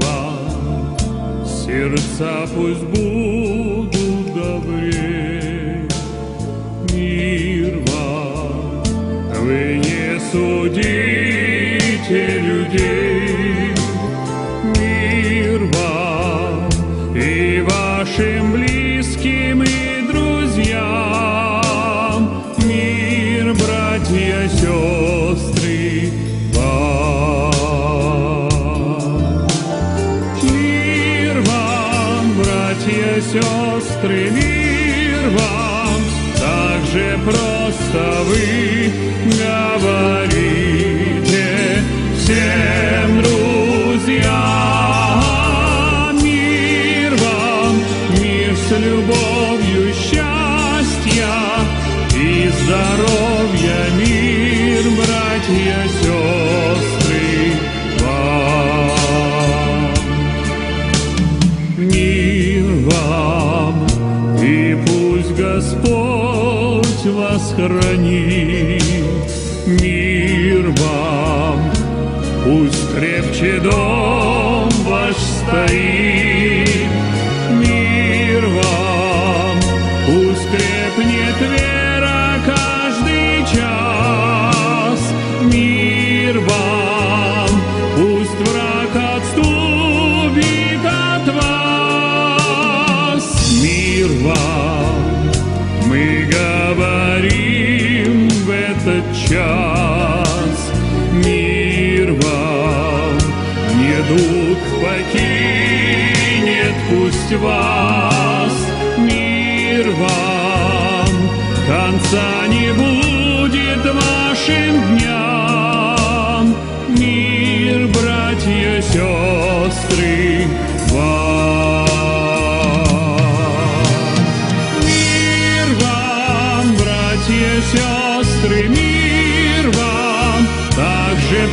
Вам, сердца пусть будут добрее. Мир вам, вы не судите просто вы говорите. Всем Господь вас хранит. Мир вам, пусть крепче дом ваш стоит. Этот час. Мир вам, недуг покинет пусть вас. Мир вам, конца не будет вашим дням. Мир, братья, сестры, вам.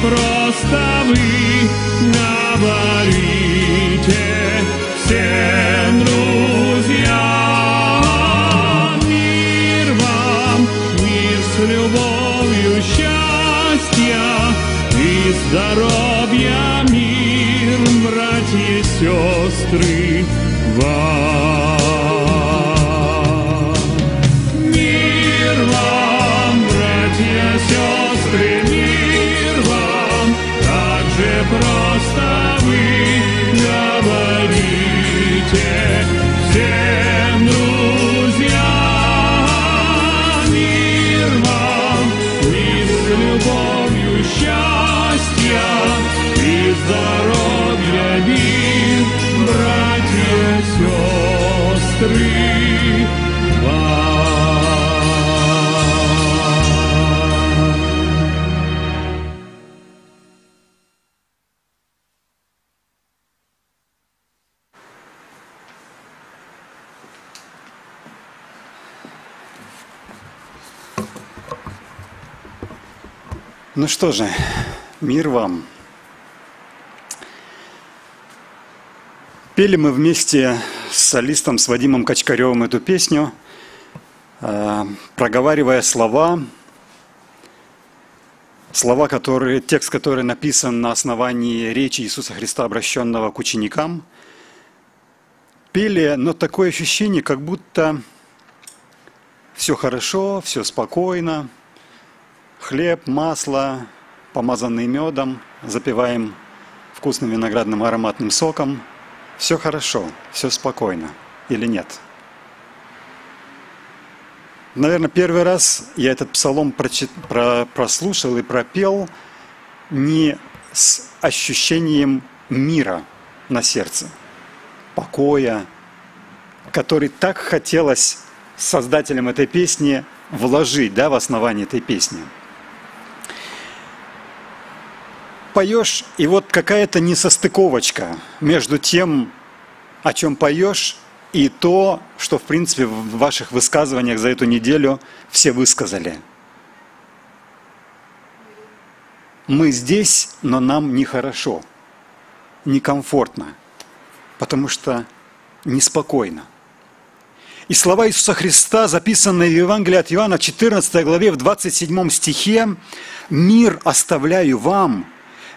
Просто вы говорите всем друзьям. Мир вам, мир с любовью, счастья и здоровья, Ну что же, мир вам. Пели мы вместе с солистом, с Вадимом Качкаревым эту песню, э, проговаривая слова, слова, которые, текст, который написан на основании речи Иисуса Христа, обращенного к ученикам. Пели, но такое ощущение, как будто все хорошо, все спокойно, хлеб, масло, помазанный медом, запиваем вкусным виноградным ароматным соком. Все хорошо, все спокойно или нет? Наверное, первый раз я этот псалом прочит- про- прослушал и пропел не с ощущением мира на сердце, покоя, который так хотелось создателям этой песни вложить да, в основание этой песни. Поешь, и вот какая-то несостыковочка между тем, о чем поешь, и то, что, в принципе, в ваших высказываниях за эту неделю все высказали. Мы здесь, но нам нехорошо, некомфортно, потому что неспокойно. И слова Иисуса Христа, записанные в Евангелии от Иоанна, 14 главе, в 27 стихе, «Мир оставляю вам,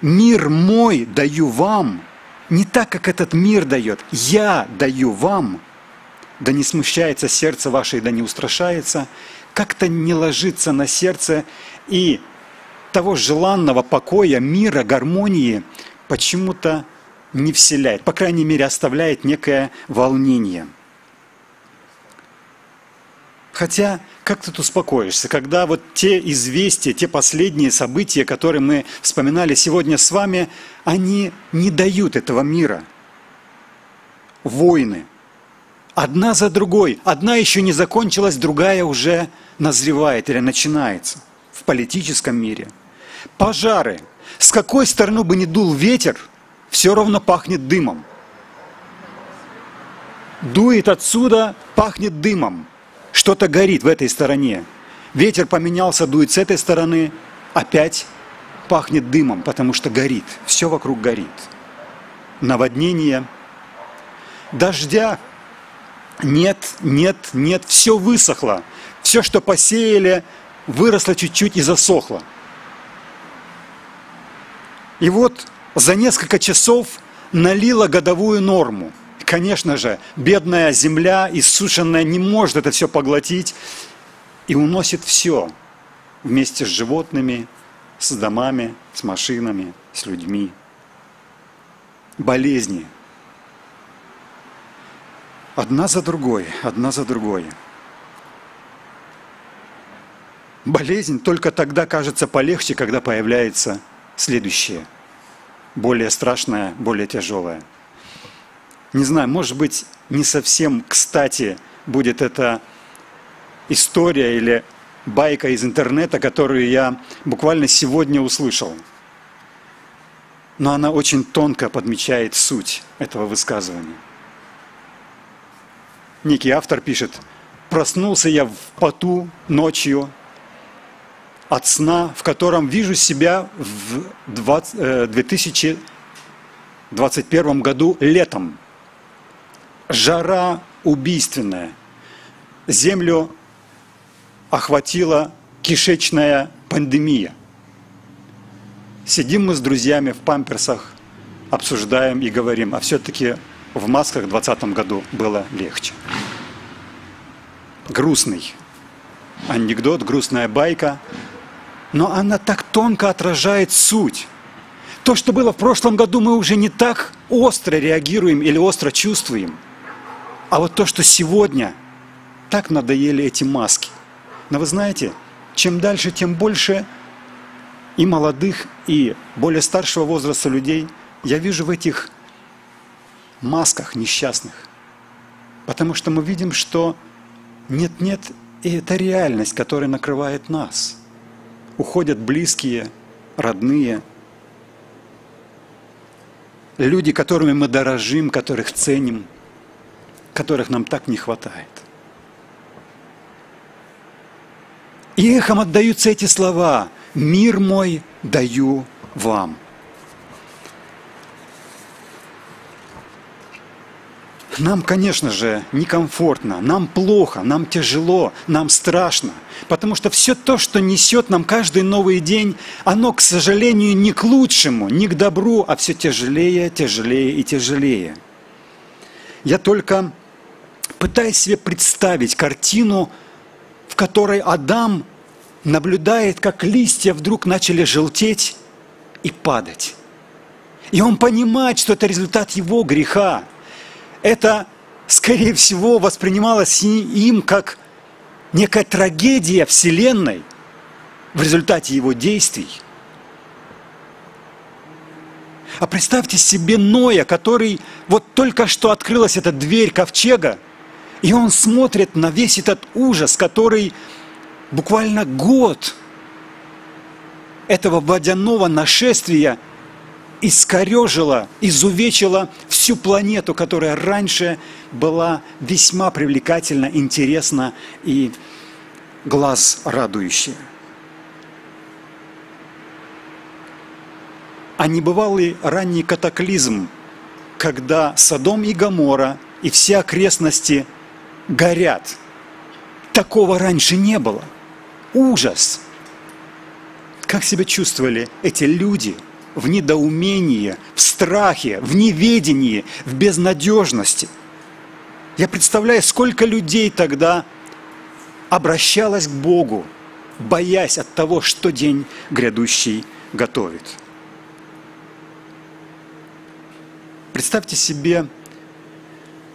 мир мой даю вам, не так, как этот мир дает, я даю вам, да не смущается сердце ваше и да не устрашается, как-то не ложится на сердце и того желанного покоя, мира, гармонии почему-то не вселяет, по крайней мере, оставляет некое волнение. Хотя, как ты тут успокоишься, когда вот те известия, те последние события, которые мы вспоминали сегодня с вами, они не дают этого мира. Войны. Одна за другой. Одна еще не закончилась, другая уже назревает или начинается в политическом мире. Пожары. С какой стороны бы ни дул ветер, все равно пахнет дымом. Дует отсюда, пахнет дымом. Что-то горит в этой стороне. Ветер поменялся, дует с этой стороны, опять пахнет дымом, потому что горит. Все вокруг горит. Наводнение. Дождя нет, нет, нет, все высохло. Все, что посеяли, выросло чуть-чуть и засохло. И вот за несколько часов налила годовую норму – Конечно же, бедная земля, иссушенная, не может это все поглотить и уносит все вместе с животными, с домами, с машинами, с людьми. Болезни. Одна за другой, одна за другой. Болезнь только тогда кажется полегче, когда появляется следующее, более страшное, более тяжелое – не знаю, может быть, не совсем кстати будет эта история или байка из интернета, которую я буквально сегодня услышал. Но она очень тонко подмечает суть этого высказывания. Некий автор пишет, проснулся я в поту ночью от сна, в котором вижу себя в 2021 э, году летом жара убийственная. Землю охватила кишечная пандемия. Сидим мы с друзьями в памперсах, обсуждаем и говорим, а все-таки в масках в 2020 году было легче. Грустный анекдот, грустная байка, но она так тонко отражает суть. То, что было в прошлом году, мы уже не так остро реагируем или остро чувствуем – а вот то, что сегодня так надоели эти маски. Но вы знаете, чем дальше, тем больше и молодых, и более старшего возраста людей я вижу в этих масках несчастных. Потому что мы видим, что нет-нет, и это реальность, которая накрывает нас. Уходят близкие, родные, люди, которыми мы дорожим, которых ценим – которых нам так не хватает. И эхом отдаются эти слова «Мир мой даю вам». Нам, конечно же, некомфортно, нам плохо, нам тяжело, нам страшно, потому что все то, что несет нам каждый новый день, оно, к сожалению, не к лучшему, не к добру, а все тяжелее, тяжелее и тяжелее. Я только пытаясь себе представить картину, в которой Адам наблюдает, как листья вдруг начали желтеть и падать. И он понимает, что это результат его греха. Это, скорее всего, воспринималось им как некая трагедия Вселенной в результате его действий. А представьте себе Ноя, который вот только что открылась эта дверь ковчега, и он смотрит на весь этот ужас, который буквально год этого водяного нашествия искорежило, изувечило всю планету, которая раньше была весьма привлекательна, интересна и глаз радующая. А небывалый ранний катаклизм, когда Содом и Гамора и все окрестности горят. Такого раньше не было. Ужас! Как себя чувствовали эти люди в недоумении, в страхе, в неведении, в безнадежности? Я представляю, сколько людей тогда обращалось к Богу, боясь от того, что день грядущий готовит. Представьте себе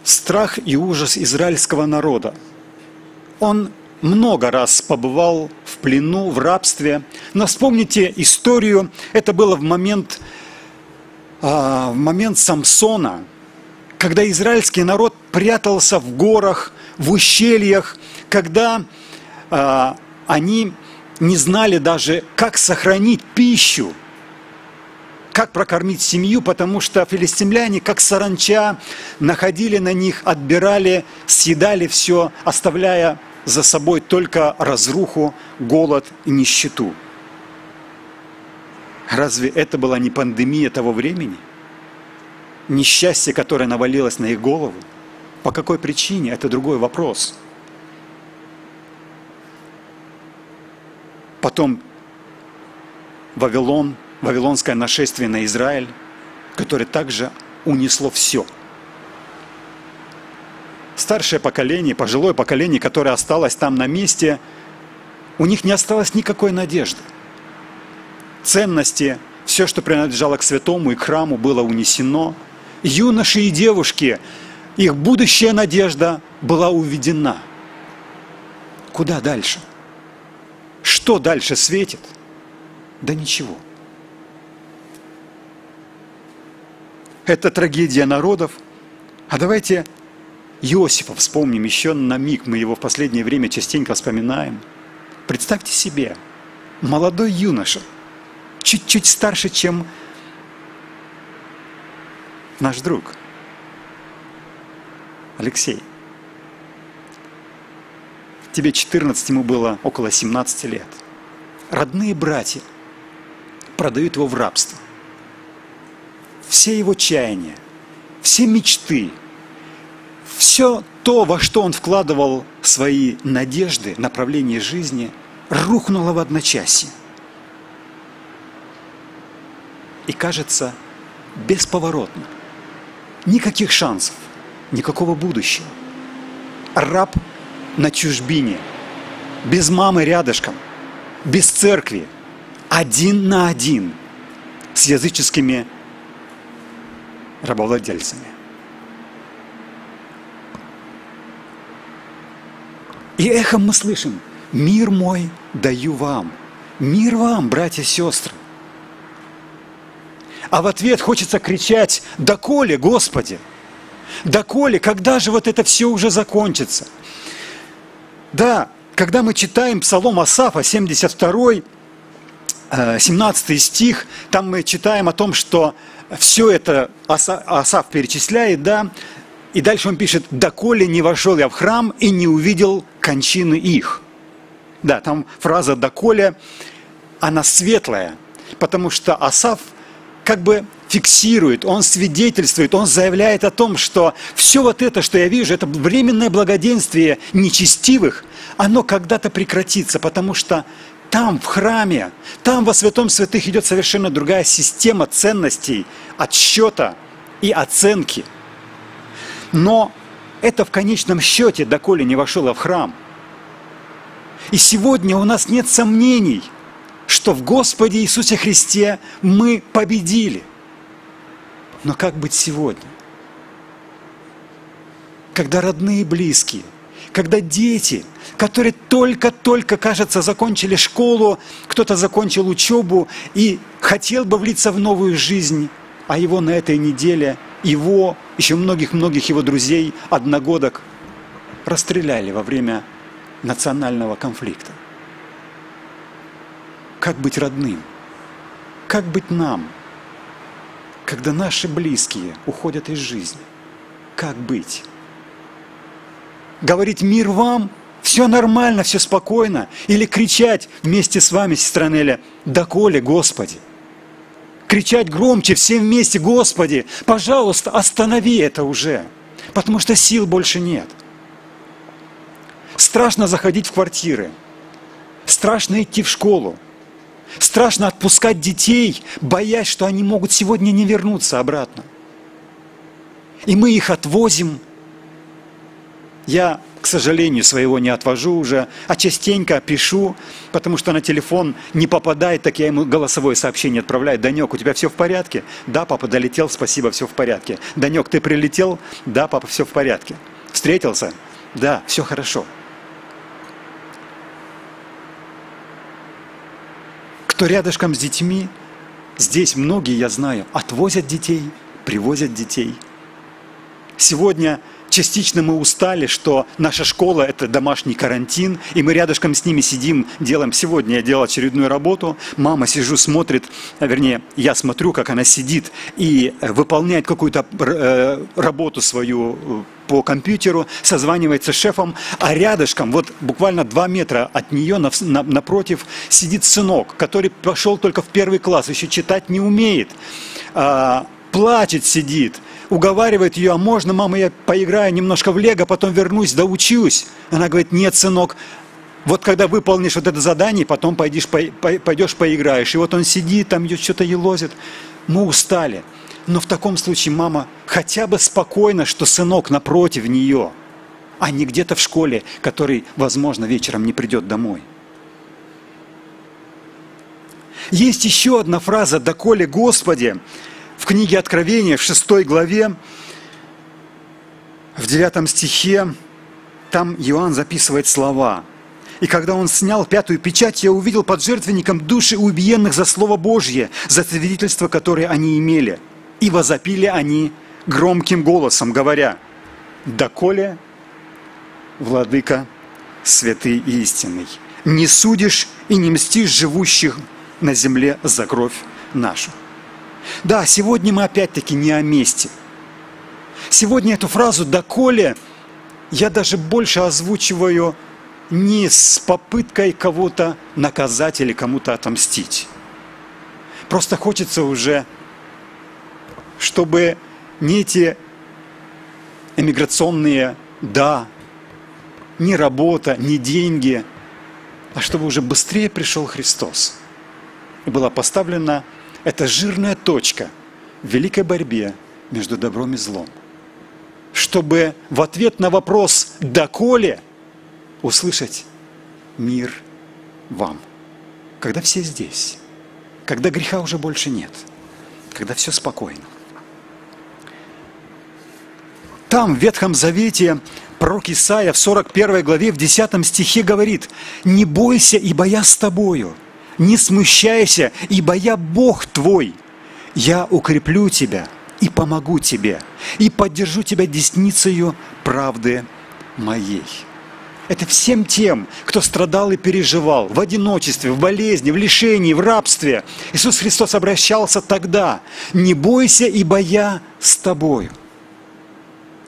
страх и ужас израильского народа. Он много раз побывал в плену, в рабстве. Но вспомните историю, это было в момент, а, в момент Самсона, когда израильский народ прятался в горах, в ущельях, когда а, они не знали даже, как сохранить пищу, как прокормить семью, потому что филистимляне, как саранча, находили на них, отбирали, съедали все, оставляя за собой только разруху, голод и нищету. Разве это была не пандемия того времени? Несчастье, которое навалилось на их голову? По какой причине? Это другой вопрос. Потом Вавилон, вавилонское нашествие на Израиль, которое также унесло все – старшее поколение, пожилое поколение, которое осталось там на месте, у них не осталось никакой надежды. Ценности, все, что принадлежало к святому и к храму, было унесено. Юноши и девушки, их будущая надежда была уведена. Куда дальше? Что дальше светит? Да ничего. Это трагедия народов. А давайте Иосифа вспомним еще на миг, мы его в последнее время частенько вспоминаем. Представьте себе, молодой юноша, чуть-чуть старше, чем наш друг Алексей. Тебе 14, ему было около 17 лет. Родные братья продают его в рабство. Все его чаяния, все мечты – все то, во что он вкладывал свои надежды, направление жизни, рухнуло в одночасье. И кажется, бесповоротно. Никаких шансов, никакого будущего. Раб на чужбине, без мамы рядышком, без церкви, один на один с языческими рабовладельцами. И эхом мы слышим, мир мой даю вам, мир вам, братья и сестры. А в ответ хочется кричать, доколе, Господи, доколе, когда же вот это все уже закончится? Да, когда мы читаем Псалом Асафа, 72 17 э, стих, там мы читаем о том, что все это Асаф перечисляет, да, и дальше он пишет, «Доколе не вошел я в храм и не увидел кончины их». Да, там фраза «доколе», она светлая, потому что Асав как бы фиксирует, он свидетельствует, он заявляет о том, что все вот это, что я вижу, это временное благоденствие нечестивых, оно когда-то прекратится, потому что там, в храме, там во святом святых идет совершенно другая система ценностей, отсчета и оценки – но это в конечном счете, доколе не вошел в храм. И сегодня у нас нет сомнений, что в Господе Иисусе Христе мы победили. Но как быть сегодня? Когда родные и близкие, когда дети, которые только-только, кажется, закончили школу, кто-то закончил учебу и хотел бы влиться в новую жизнь, а его на этой неделе – его, еще многих-многих его друзей, одногодок, расстреляли во время национального конфликта. Как быть родным? Как быть нам? когда наши близкие уходят из жизни. Как быть? Говорить мир вам, все нормально, все спокойно, или кричать вместе с вами, сестра Неля, доколе, Господи. Кричать громче, все вместе, Господи, пожалуйста, останови это уже, потому что сил больше нет. Страшно заходить в квартиры, страшно идти в школу, страшно отпускать детей, боясь, что они могут сегодня не вернуться обратно. И мы их отвозим. Я к сожалению, своего не отвожу уже, а частенько пишу, потому что на телефон не попадает, так я ему голосовое сообщение отправляю. Данек, у тебя все в порядке? Да, папа, долетел, спасибо, все в порядке. Данек, ты прилетел? Да, папа, все в порядке. Встретился? Да, все хорошо. Кто рядышком с детьми, здесь многие, я знаю, отвозят детей, привозят детей. Сегодня частично мы устали, что наша школа – это домашний карантин, и мы рядышком с ними сидим, делаем. Сегодня я делал очередную работу, мама сижу, смотрит, а вернее, я смотрю, как она сидит и э, выполняет какую-то э, работу свою э, по компьютеру, созванивается с шефом, а рядышком, вот буквально два метра от нее напротив, сидит сынок, который пошел только в первый класс, еще читать не умеет, а, плачет, сидит – уговаривает ее, а можно, мама, я поиграю немножко в лего, потом вернусь, доучусь. Она говорит, нет, сынок, вот когда выполнишь вот это задание, потом пойдешь, пойдешь поиграешь. И вот он сидит, там что-то елозит. Мы устали. Но в таком случае мама хотя бы спокойно, что сынок напротив нее, а не где-то в школе, который, возможно, вечером не придет домой. Есть еще одна фраза «Доколе Господи» в книге Откровения, в шестой главе, в девятом стихе, там Иоанн записывает слова. «И когда он снял пятую печать, я увидел под жертвенником души убиенных за Слово Божье, за свидетельство, которое они имели. И возопили они громким голосом, говоря, «Доколе, Владыка, святый и истинный, не судишь и не мстишь живущих на земле за кровь нашу». Да, сегодня мы опять-таки не о месте. Сегодня эту фразу «доколе» я даже больше озвучиваю не с попыткой кого-то наказать или кому-то отомстить. Просто хочется уже, чтобы не эти эмиграционные «да», не работа, не деньги, а чтобы уже быстрее пришел Христос. И была поставлена это жирная точка в великой борьбе между добром и злом. Чтобы в ответ на вопрос «доколе» услышать «мир вам». Когда все здесь, когда греха уже больше нет, когда все спокойно. Там, в Ветхом Завете, пророк Исаия в 41 главе, в 10 стихе говорит, «Не бойся, ибо я с тобою, не смущайся, ибо я Бог твой. Я укреплю тебя и помогу тебе, и поддержу тебя десницею правды моей. Это всем тем, кто страдал и переживал в одиночестве, в болезни, в лишении, в рабстве. Иисус Христос обращался тогда. «Не бойся, ибо я с тобою».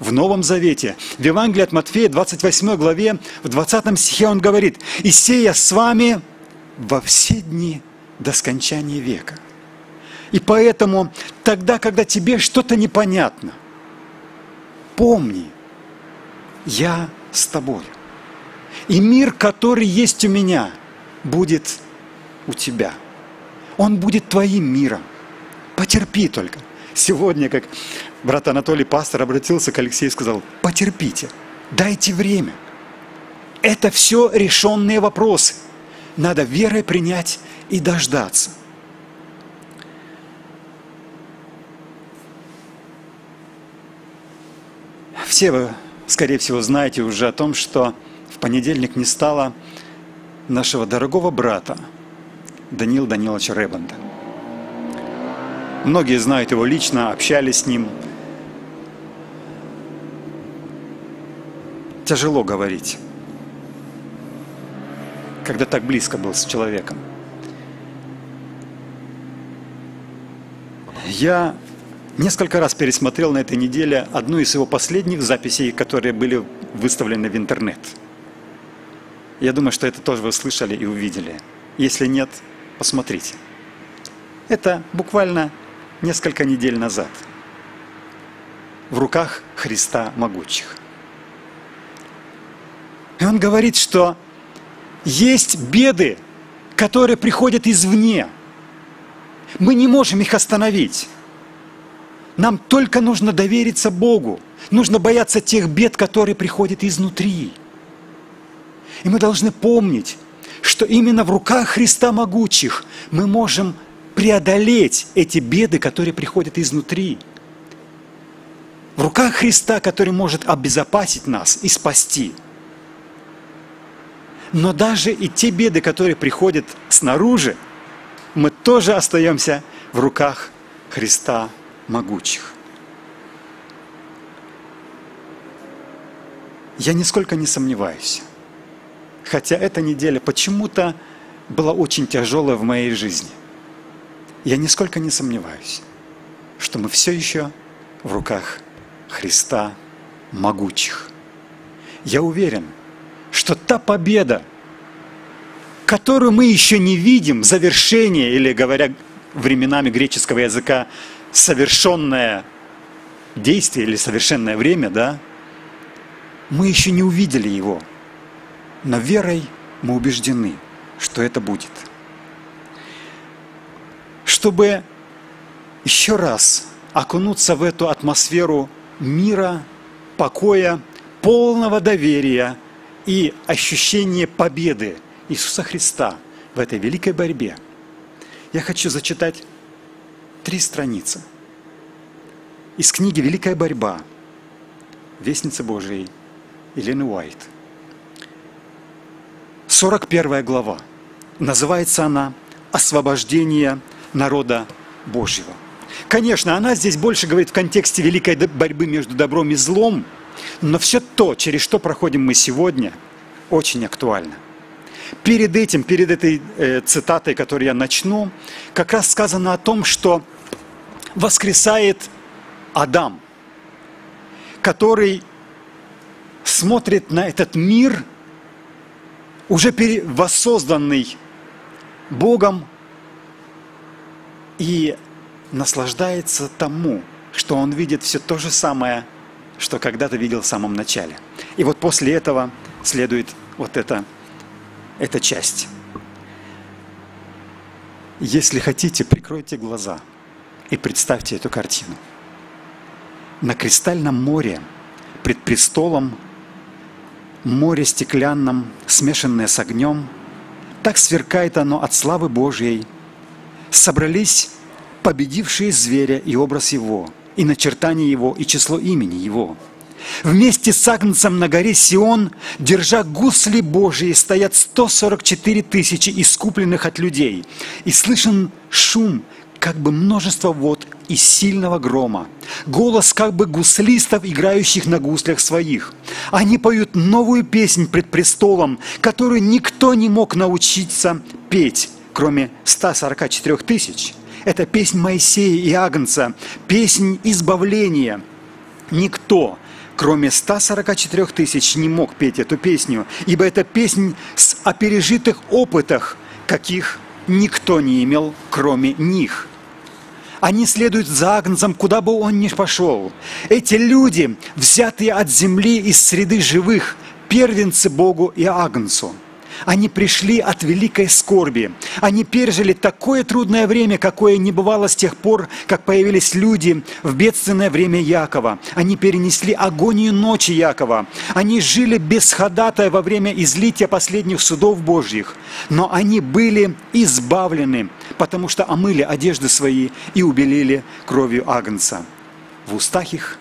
В Новом Завете, в Евангелии от Матфея, 28 главе, в 20 стихе он говорит, «И сея с вами во все дни до скончания века. И поэтому тогда, когда тебе что-то непонятно, помни, я с тобой. И мир, который есть у меня, будет у тебя. Он будет твоим миром. Потерпи только. Сегодня, как брат Анатолий Пастор обратился к Алексею и сказал, потерпите, дайте время. Это все решенные вопросы надо верой принять и дождаться. Все вы, скорее всего, знаете уже о том, что в понедельник не стало нашего дорогого брата Данила Даниловича Ребанда. Многие знают его лично, общались с ним. Тяжело говорить когда так близко был с человеком. Я Несколько раз пересмотрел на этой неделе одну из его последних записей, которые были выставлены в интернет. Я думаю, что это тоже вы слышали и увидели. Если нет, посмотрите. Это буквально несколько недель назад. В руках Христа могучих. И он говорит, что есть беды, которые приходят извне. Мы не можем их остановить. Нам только нужно довериться Богу. Нужно бояться тех бед, которые приходят изнутри. И мы должны помнить, что именно в руках Христа могучих мы можем преодолеть эти беды, которые приходят изнутри. В руках Христа, который может обезопасить нас и спасти. Но даже и те беды, которые приходят снаружи, мы тоже остаемся в руках Христа могучих. Я нисколько не сомневаюсь, хотя эта неделя почему-то была очень тяжелая в моей жизни. Я нисколько не сомневаюсь, что мы все еще в руках Христа могучих. Я уверен, что та победа, которую мы еще не видим, завершение, или говоря временами греческого языка, совершенное действие или совершенное время, да, мы еще не увидели его. Но верой мы убеждены, что это будет. Чтобы еще раз окунуться в эту атмосферу мира, покоя, полного доверия и ощущения победы Иисуса Христа в этой великой борьбе, я хочу зачитать три страницы из книги «Великая борьба» Вестницы Божией Елены Уайт. 41 глава. Называется она «Освобождение народа Божьего». Конечно, она здесь больше говорит в контексте великой борьбы между добром и злом, но все то, через что проходим мы сегодня, очень актуально. Перед этим, перед этой э, цитатой, которую я начну, как раз сказано о том, что воскресает Адам, который смотрит на этот мир, уже воссозданный Богом, и наслаждается тому, что он видит все то же самое, что когда-то видел в самом начале. И вот после этого следует вот эта, эта часть. Если хотите, прикройте глаза и представьте эту картину. На кристальном море, пред престолом, море стеклянном, смешанное с огнем, так сверкает оно от славы Божьей. Собрались победившие зверя и образ его, и начертание его, и число имени его. Вместе с Агнцем на горе Сион, держа гусли Божии, стоят 144 тысячи искупленных от людей. И слышен шум, как бы множество вод и сильного грома. Голос как бы гуслистов, играющих на гуслях своих. Они поют новую песнь пред престолом, которую никто не мог научиться петь, кроме 144 тысяч. Это песнь Моисея и Агнца, песнь избавления. Никто, кроме 144 тысяч, не мог петь эту песню, ибо это песнь с о пережитых опытах, каких никто не имел, кроме них. Они следуют за Агнцем, куда бы он ни пошел. Эти люди, взятые от земли из среды живых, первенцы Богу и Агнцу – они пришли от великой скорби. Они пережили такое трудное время, какое не бывало с тех пор, как появились люди в бедственное время Якова. Они перенесли агонию ночи Якова. Они жили без ходатая во время излития последних судов Божьих. Но они были избавлены, потому что омыли одежды свои и убелили кровью Агнца. В устах их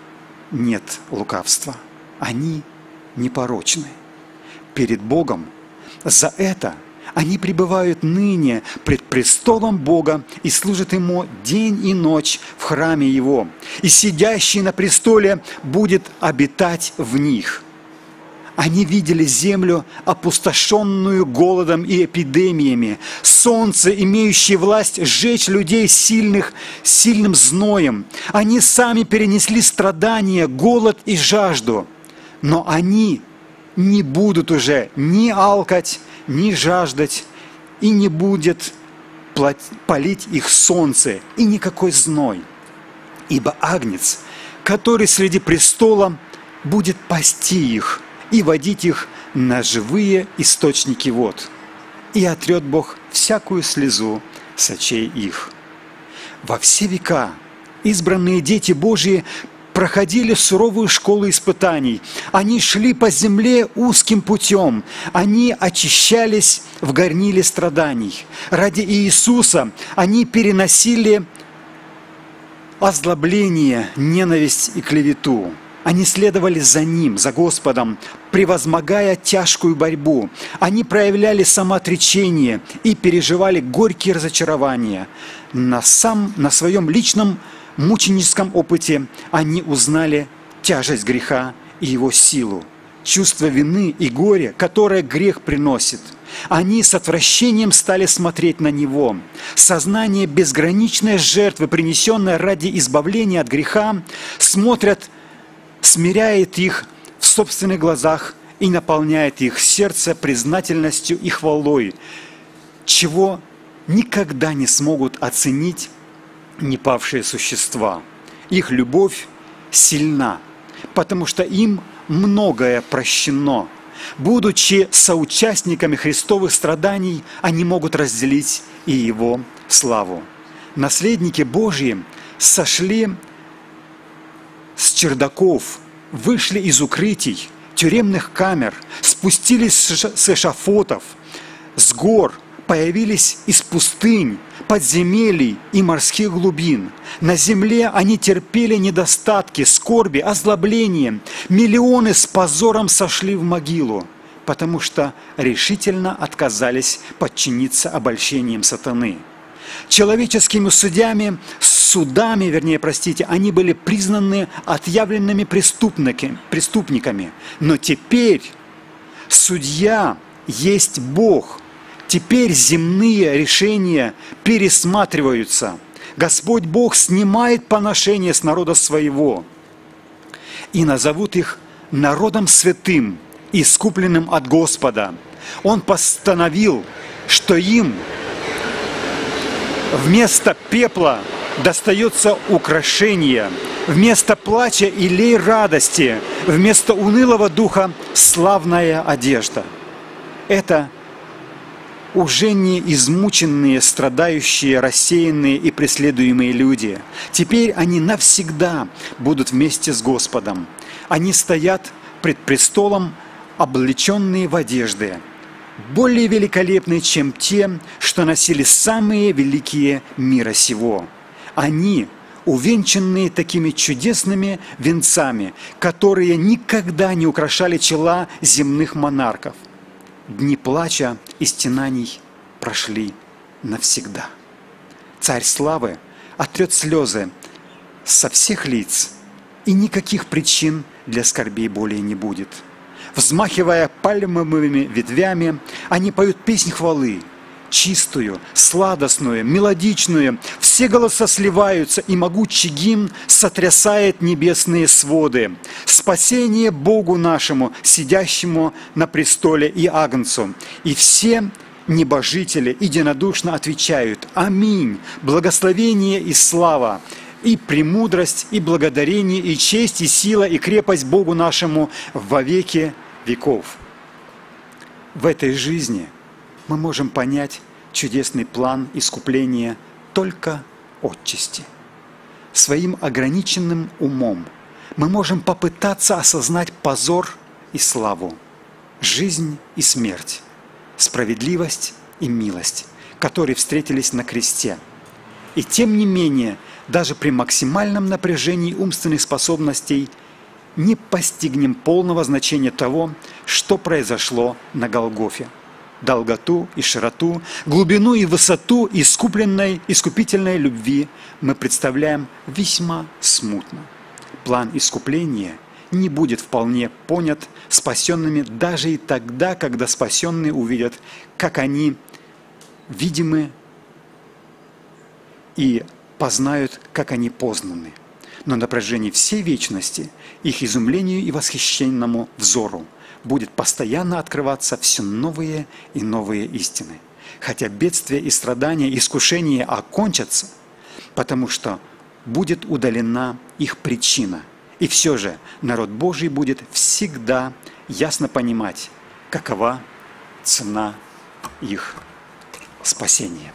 нет лукавства. Они непорочны. Перед Богом за это они пребывают ныне пред престолом Бога и служат Ему день и ночь в храме Его. И сидящий на престоле будет обитать в них. Они видели землю, опустошенную голодом и эпидемиями, солнце, имеющее власть сжечь людей сильных, сильным зноем. Они сами перенесли страдания, голод и жажду. Но они не будут уже ни алкать, ни жаждать, и не будет палить их солнце и никакой зной. Ибо Агнец, который среди престола, будет пасти их и водить их на живые источники вод. И отрет Бог всякую слезу с очей их. Во все века избранные дети Божьи проходили суровую школу испытаний. Они шли по земле узким путем. Они очищались в горниле страданий. Ради Иисуса они переносили озлобление, ненависть и клевету. Они следовали за Ним, за Господом, превозмогая тяжкую борьбу. Они проявляли самоотречение и переживали горькие разочарования. На, сам, на своем личном мученическом опыте они узнали тяжесть греха и его силу, чувство вины и горя, которое грех приносит. Они с отвращением стали смотреть на него. Сознание безграничной жертвы, принесенной ради избавления от греха, смотрят, смиряет их в собственных глазах и наполняет их сердце признательностью и хвалой, чего никогда не смогут оценить не павшие существа. Их любовь сильна, потому что им многое прощено. Будучи соучастниками Христовых страданий, они могут разделить и Его славу. Наследники Божьи сошли с чердаков, вышли из укрытий, тюремных камер, спустились с эшафотов, с гор, появились из пустынь, подземелий и морских глубин. На земле они терпели недостатки, скорби, озлобление. Миллионы с позором сошли в могилу, потому что решительно отказались подчиниться обольщениям сатаны. Человеческими судьями, судами, вернее, простите, они были признаны отъявленными преступниками. Но теперь судья есть Бог – Теперь земные решения пересматриваются. Господь Бог снимает поношение с народа своего и назовут их народом святым, искупленным от Господа. Он постановил, что им вместо пепла достается украшение, вместо плача и лей радости, вместо унылого духа славная одежда. Это – уже не измученные, страдающие, рассеянные и преследуемые люди. Теперь они навсегда будут вместе с Господом. Они стоят пред престолом, облеченные в одежды, более великолепные, чем те, что носили самые великие мира сего. Они увенчанные такими чудесными венцами, которые никогда не украшали чела земных монархов – Дни плача и стенаний прошли навсегда. Царь славы отрет слезы со всех лиц, и никаких причин для скорбей более не будет. Взмахивая пальмовыми ветвями, они поют песнь хвалы – чистую, сладостную, мелодичную. Все голоса сливаются, и могучий гимн сотрясает небесные своды. Спасение Богу нашему, сидящему на престоле и Агнцу. И все небожители единодушно отвечают «Аминь! Благословение и слава!» и премудрость, и благодарение, и честь, и сила, и крепость Богу нашему во веки веков. В этой жизни – мы можем понять чудесный план искупления только отчасти. Своим ограниченным умом мы можем попытаться осознать позор и славу, жизнь и смерть, справедливость и милость, которые встретились на кресте. И тем не менее, даже при максимальном напряжении умственных способностей не постигнем полного значения того, что произошло на Голгофе долготу и широту, глубину и высоту искупленной, искупительной любви мы представляем весьма смутно. План искупления не будет вполне понят спасенными даже и тогда, когда спасенные увидят, как они видимы и познают, как они познаны. Но на протяжении всей вечности их изумлению и восхищенному взору будет постоянно открываться все новые и новые истины. Хотя бедствия и страдания, и искушения окончатся, потому что будет удалена их причина. И все же народ Божий будет всегда ясно понимать, какова цена их спасения.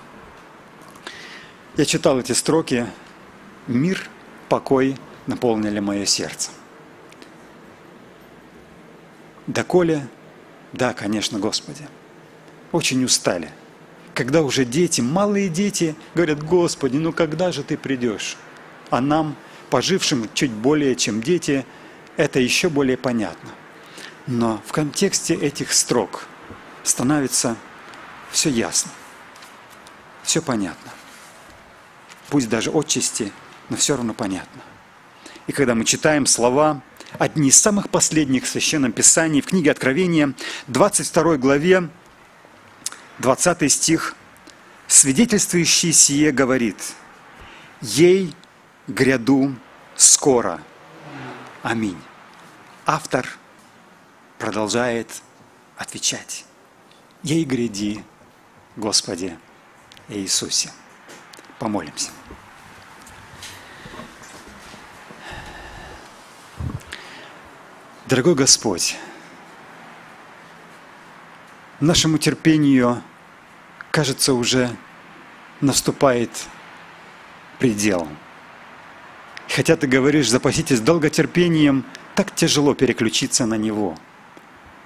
Я читал эти строки «Мир, покой наполнили мое сердце». Доколе? Да, конечно, Господи. Очень устали. Когда уже дети, малые дети, говорят, Господи, ну когда же Ты придешь? А нам, пожившим чуть более, чем дети, это еще более понятно. Но в контексте этих строк становится все ясно, все понятно. Пусть даже отчасти, но все равно понятно. И когда мы читаем слова, одни из самых последних в Священном Писании, в книге Откровения, 22 главе, 20 стих, свидетельствующий сие говорит, «Ей гряду скоро. Аминь». Автор продолжает отвечать, «Ей гряди, Господи Иисусе». Помолимся. Дорогой Господь, нашему терпению, кажется, уже наступает предел. Хотя ты говоришь, запаситесь долготерпением, так тяжело переключиться на него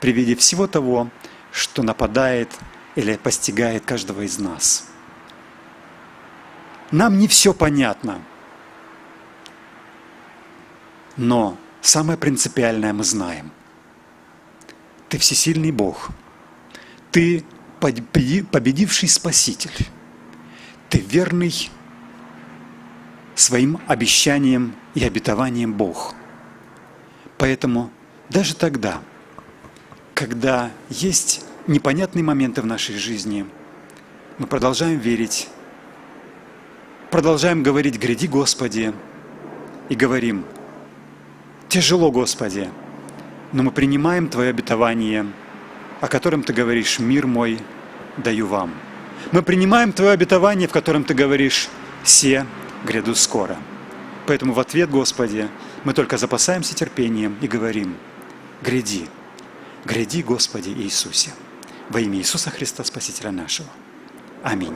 при виде всего того, что нападает или постигает каждого из нас. Нам не все понятно, но Самое принципиальное мы знаем. Ты всесильный Бог. Ты победивший Спаситель. Ты верный своим обещаниям и обетованиям Бог. Поэтому даже тогда, когда есть непонятные моменты в нашей жизни, мы продолжаем верить, продолжаем говорить «Гряди, Господи!» и говорим – Тяжело, Господи, но мы принимаем Твое обетование, о котором Ты говоришь, мир мой даю вам. Мы принимаем Твое обетование, в котором Ты говоришь, все гряду скоро. Поэтому в ответ, Господи, мы только запасаемся терпением и говорим, гряди, гряди, Господи Иисусе, во имя Иисуса Христа, Спасителя нашего. Аминь.